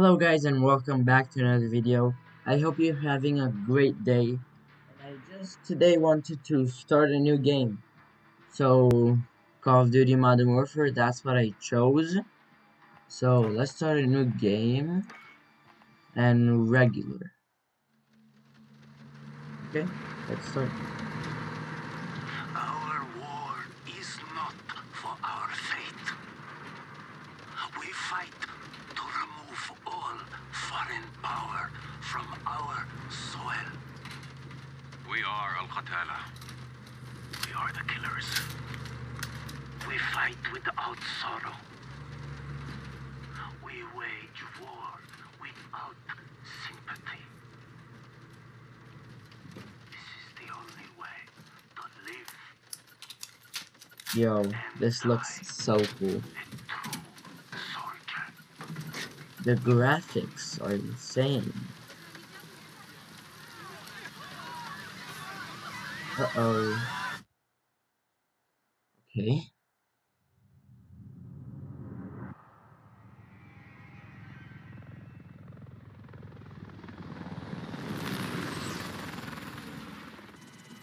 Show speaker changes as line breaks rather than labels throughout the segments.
Hello guys and welcome back to another video. I hope you're having a great day. And I just today wanted to start a new game. So Call of Duty Modern Warfare, that's what I chose. So let's start a new game. And regular. Okay, let's start.
Our war is not for our fate. We fight to remove all foreign power from our soil. We are Al Qatala. We are the killers. We fight without sorrow. We wage war without sympathy. This is the only way to live
Yo, this looks so cool.
A true soldier.
The graphics are insane. Uh-oh. Okay.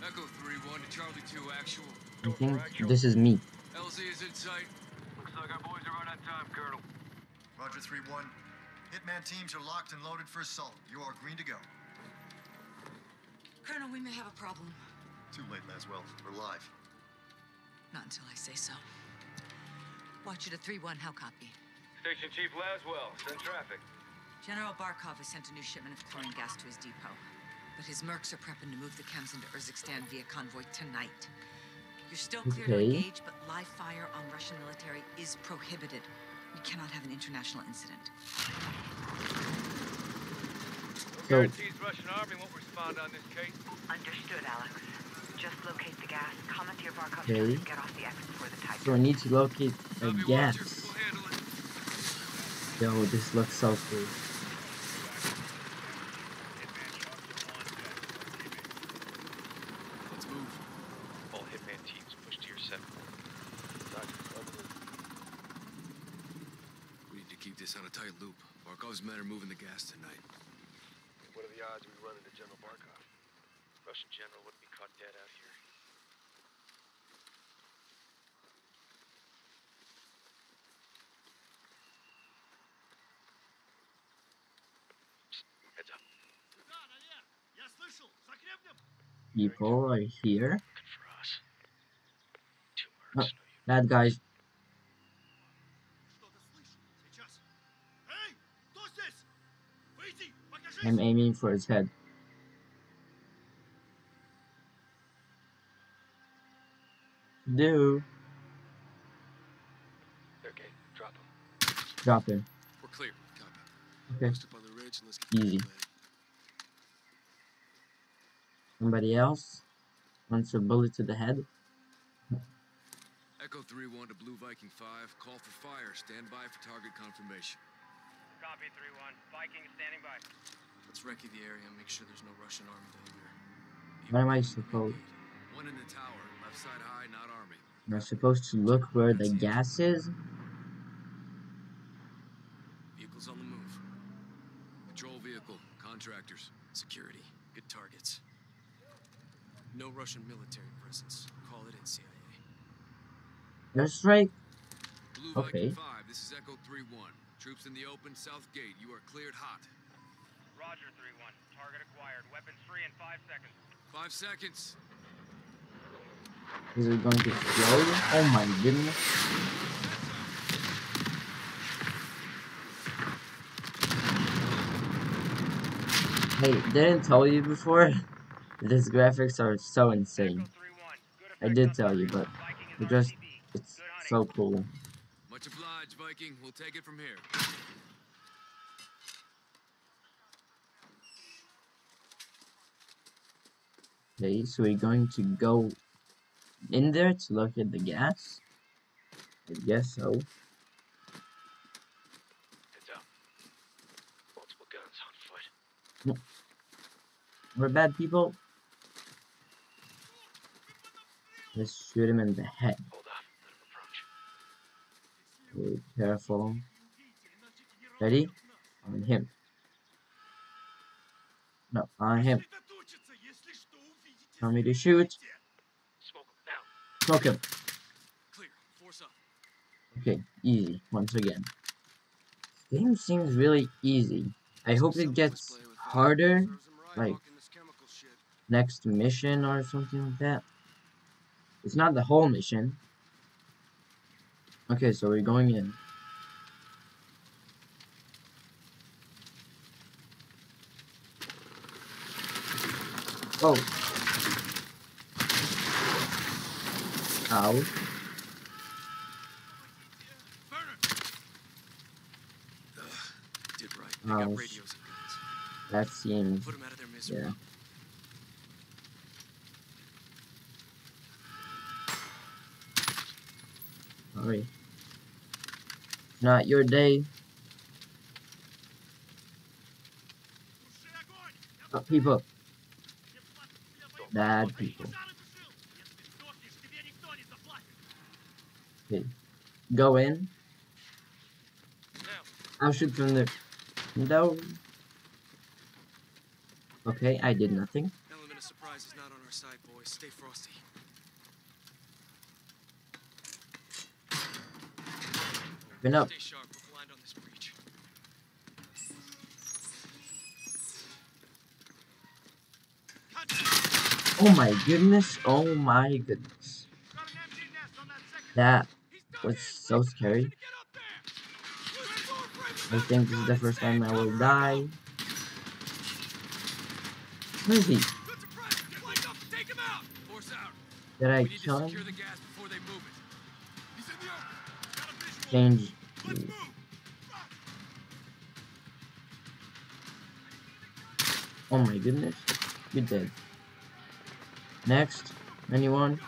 Echo 3-1 to Charlie 2 actual.
I think this is me.
LZ is in sight.
Looks like our boys are right on time, Colonel.
Roger 3-1. Hitman teams are locked and loaded for assault. You are green to go.
Colonel, we may have a problem.
Too late, Laswell. We're live.
Not until I say so. Watch it at 3-1, how copy?
Station Chief Laswell, send traffic.
General Barkov has sent a new shipment of chlorine gas to his depot. But his mercs are prepping to move the chems into Urzikstan via convoy tonight. You're still clear to engage, but live fire on Russian military is prohibited. We cannot have an international incident.
No guarantees Russian army won't respond on this case.
Understood, Alex. Just locate the gas, commandeer Barkov
Okay.
and get off the X before the tide.
So I need to locate a gas.
We'll handle it.
Yo, this looks so cool.
Let's move.
All hitman teams push to your center.
We need to keep this on a tight loop. Barkov's men are moving the gas tonight.
What are the odds we run into General Barkov? Russian general wouldn't be caught dead out here.
People are here.
Good for us. Two
Uh,
mercs.
Bad guys. I'm aiming for his head. Do
Okay, drop him.
drop him.
We're clear. Copy.
Okay.
Up on the ridge and let's keep
Easy. Somebody else wants a bullet to the head.
Echo 3-1 to Blue Viking 5. Call for fire. Stand by for target confirmation.
Copy 3-1. Viking standing by.
Let's recce the area and make sure there's no Russian army down here.
What am I supposed?
One in the tower. Left side high, not army.
Am I supposed to look where the gas is?
Vehicles on the move. Patrol vehicle, contractors, security, good targets. No Russian military presence. Call it in CIA.
That's right.
Blue
Okay.
Viking 5, this is Echo 3-1. Troops in the open, south gate. You are cleared hot.
Roger 3-1. Target acquired. Weapons free in five seconds.
Five seconds.
Is it going to explode? Oh my goodness. Hey, didn't tell you before? These graphics are so insane. I did tell you, but it just it's so cool.
Much obliged, Viking. We'll take it from here.
Okay, so we're going to go in there to look at the gas. I guess so.
Heads up. Um, multiple guns on foot.
We're bad people. Let's shoot him in the head.
Hold off. Let him approach.
Okay, careful. Ready? On him. No, on him. Tell me to shoot.
Smoke
him. Okay, easy, once again. Game seems really easy. I hope it gets harder, like next mission or something like that. It's not the whole mission. Okay, so we're going in. Oh. Ow.
Did right. They got radios and guns.
That seems...
Put them out of their misery.
Yeah. Sorry. Not your day. Uh, people. Bad people. Okay. Go in. I'll shoot from the window. Okay, I did nothing.
Element of surprise is not on our side, boys. Stay frosty.
Open up.
Stay sharp. We're blind on this breach.
Oh my goodness. Oh my goodness. That was so scary. I think this is the first time I will die. Where is he? Did I kill him? Change. Oh my goodness. You're dead. Next. Anyone?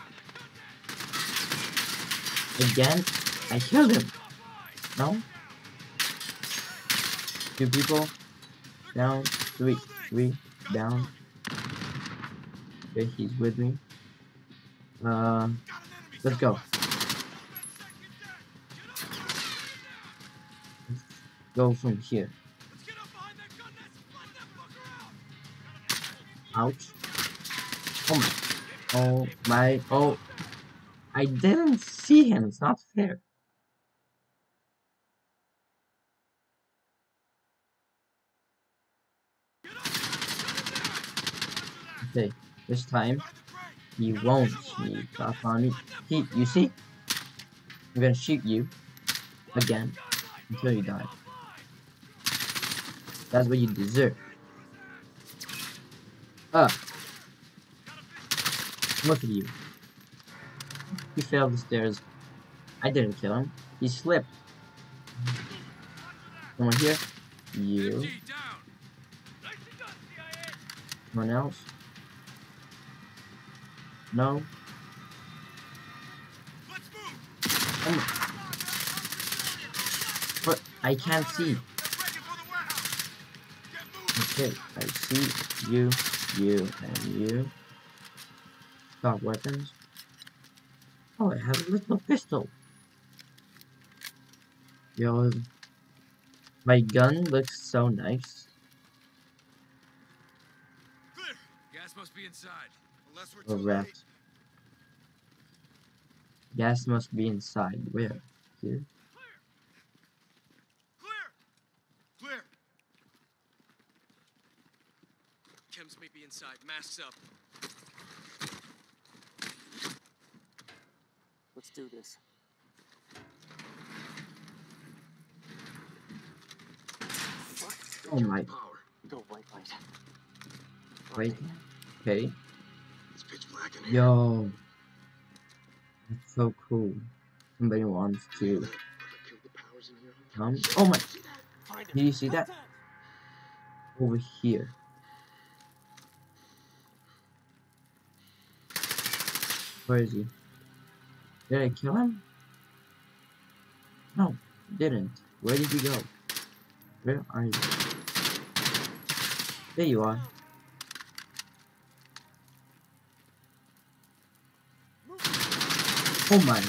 Again? I killed him. No? Two people. Down. Three. Three. Down. Okay, he's with me. Uh, let's go. Go from here. Ouch. Oh my. Oh my. Oh. I didn't see him. It's not fair. Okay, this time he won't sneak up on me. He, you see? I'm gonna shoot you again until you die. That's what you deserve. Ah. Look at you. He fell the stairs. I didn't kill him. He slipped. Someone here? You.
Down.
Someone else? No? Oh But I can't see. Okay, I see you, you, and you. Got weapons. Oh, I have a little pistol. Yo, my gun looks so nice.
Clear. Gas must be inside.
Unless we're too late.
Gas must be inside. Where? Here?
Clear. Clear.
Chems may be inside. Masks up.
Let's do this.
Oh my.
Go white light.
Wait. Okay.
It's pitch black in here.
Yo. That's so cool. Somebody wants to come. Oh my. Do you see that? Over here. Where is he? Did I kill him? No, didn't. Where did you go? Where are you? There you are. Oh my.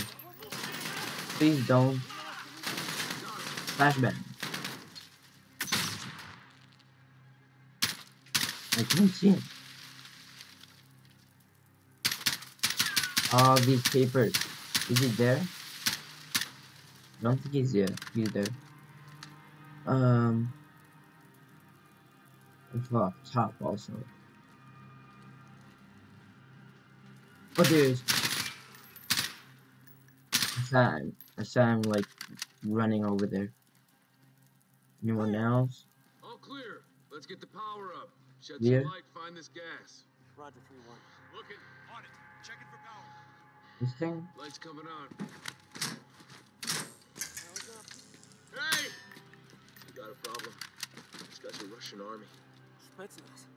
Please don't. Flashbang. I can't see him. All these papers. Is it there? I don't think he's here He's there. Um. It's off top also. Oh, there's. I saw him. I saw him like running over there. Anyone else?
All clear. Let's get the power up. Shed
Yeah.
some light, find this gas.
Roger 3-1.
Looking.
On it. Checking for power.
This thing?
Lights coming on. Hey! We got a problem. This guy's a Russian army.
Spetsnaz.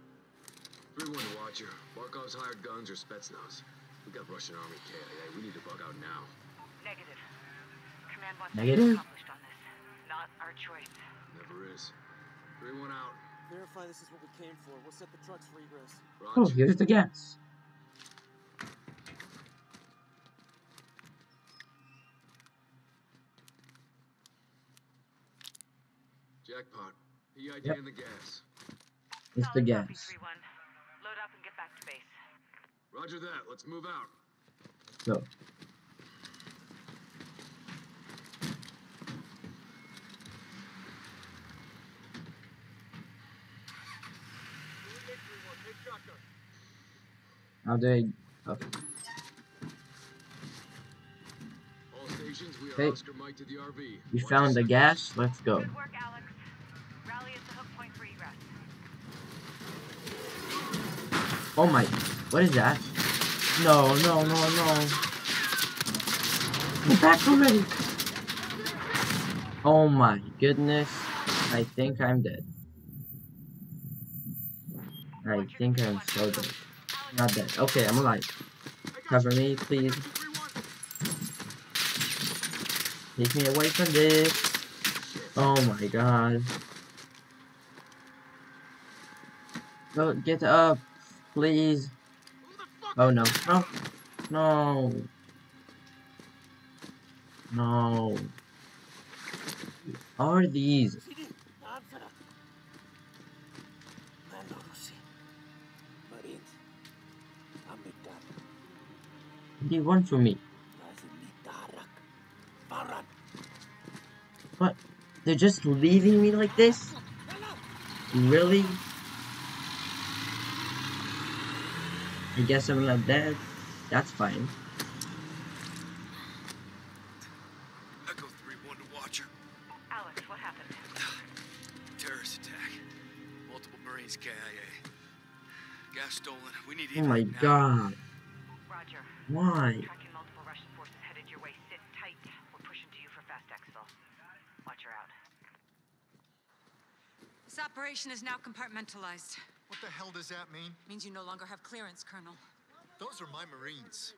3-1 to Watcher. Barkov's hired guns or Spetsnaz. We got Russian army KIA. We need to bug out now.
Negative. Command wants
Negative?
accomplished on this. Not our choice.
Never is. 3-1 out.
Verify this is what we came for. We'll set the trucks for egress.
Roger.
Oh, here's the gas.
EID
Yep.
in the gas.
It's the gas.
Load up and get back to base.
Roger that. Let's move out.
So, how do I? Okay. Oh.
All stations, we are
Hey.
Oscar Mike to the RV.
We
Watch
found the gas. Let's go.
Good work, Alex. Rally at the hook point for egress.
Oh my! What is that? No, no, no, no! Get back already! Oh my goodness! I think I'm dead. I think I'm so dead. Not dead. Okay, I'm alive. Cover me, please. Take me away from this. Oh my god. Go get up, please. Oh no. No. No. No. Are these? What do you want from me? What? They're just leaving me like this? Really? I guess I'm not dead. That's fine.
Echo 3-1 to Watcher.
Alex, what happened?
Terrorist attack. Multiple Marines KIA. Gas stolen. We need
Oh my
now.
god.
Roger.
Why?
Tracking multiple Russian forces headed your way. Sit tight. We're pushing to you for fast exfil. Watcher out.
This operation is now compartmentalized.
What the hell does that mean?
Means you no longer have clearance, Colonel.
Those are my Marines.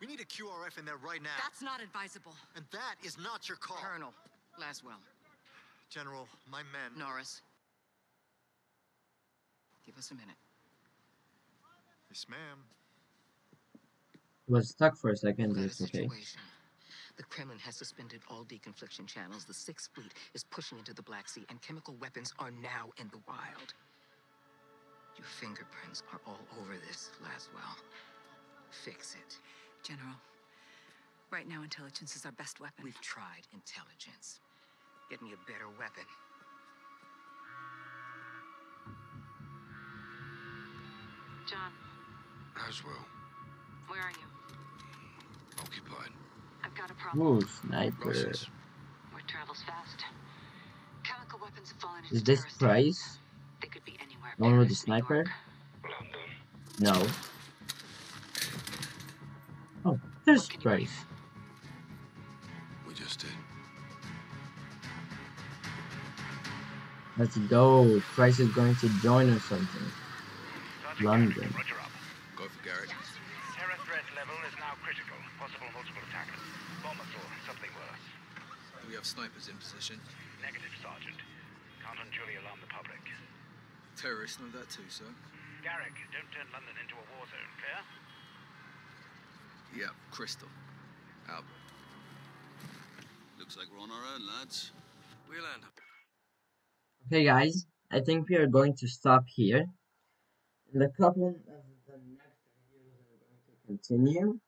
We need a QRF in there right now.
That's not advisable.
And that is not your call.
Colonel Laswell,
General, my men.
Norris. Give us a minute.
Yes, ma'am.
Was stuck for a second, but
Got
it's okay.
The Kremlin has suspended all deconfliction channels. The Sixth Fleet is pushing into the Black Sea, and chemical weapons are now in the wild. Your fingerprints are all over this, Laswell. Fix it.
General, right now intelligence is our best weapon.
We've tried intelligence. Get me a better weapon.
John,
Aswell.
where are you?
Occupied.
I've got a problem.
Ooh, sniper.
Russians.
Word travels fast. Chemical weapons have fallen into
Is this
terrorist
Price?
hands. They could be anywhere.
The one with the sniper? No. Oh, there's
What can you do?
Price.
We just did.
Let's go. Price is going to join or something. London.
Go for Garrick.
Terror threat level is now critical. Possible multiple attackers. Bombers or something worse.
Do we have snipers in position?
Negative, Sergeant. Can't unduly alarm the public.
Terrorists know that too, sir.
Garrick, don't turn London into a war zone, clear?
Yeah, Crystal. Out. Looks like we're on our own, lads. We'll end up.
Okay, guys. I think we are going to stop here. in a couple of the next videos I'm going to continue.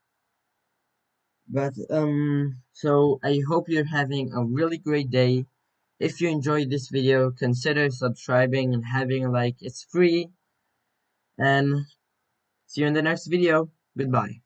But um so I hope you're having a really great day. If you enjoyed this video, consider subscribing and having a like. It's free. And see you in the next video. Goodbye.